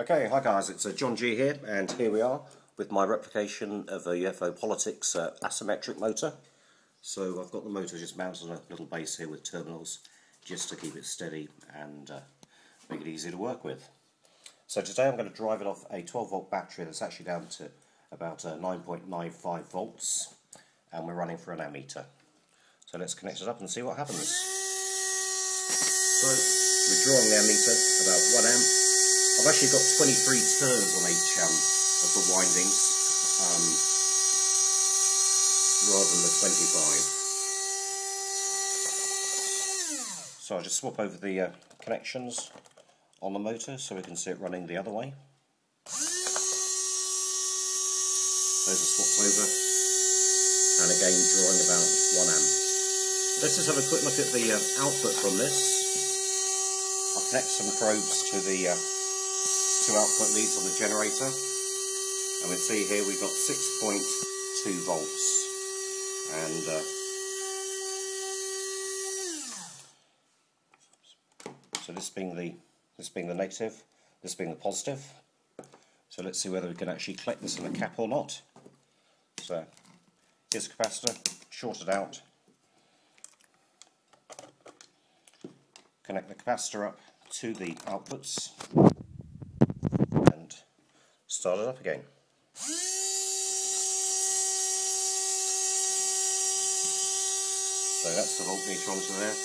Okay, hi guys, it's uh, John G here, and here we are with my replication of a UFO Politics uh, asymmetric motor. So I've got the motor just mounted on a little base here with terminals, just to keep it steady and uh, make it easy to work with. So today I'm going to drive it off a 12 volt battery that's actually down to about uh, 9.95 volts, and we're running for an ammeter. So let's connect it up and see what happens. So we're drawing the ammeter about 1 amp I've actually got 23 turns on each um, of the windings um, rather than the 25. So I'll just swap over the uh, connections on the motor so we can see it running the other way. Those are swapped over and again drawing about 1 amp. Let's just have a quick look at the uh, output from this. I'll connect some probes to the uh, output leads on the generator. And we see here we've got 6.2 volts. And uh, so this being the this being the negative this being the positive. So let's see whether we can actually collect this in the cap or not. So here's the capacitor shorted out. Connect the capacitor up to the outputs start it up again. So that's the voltmeter onto there.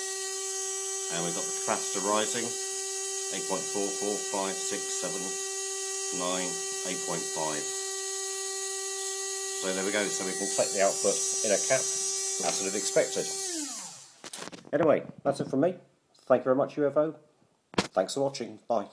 And we've got the capacitor rising. 8.44, 5, 6, 7, 9, 8.5. So there we go, so we can collect the output in a cap as sort of expected. Anyway, that's it from me. Thank you very much UFO. Thanks for watching. Bye.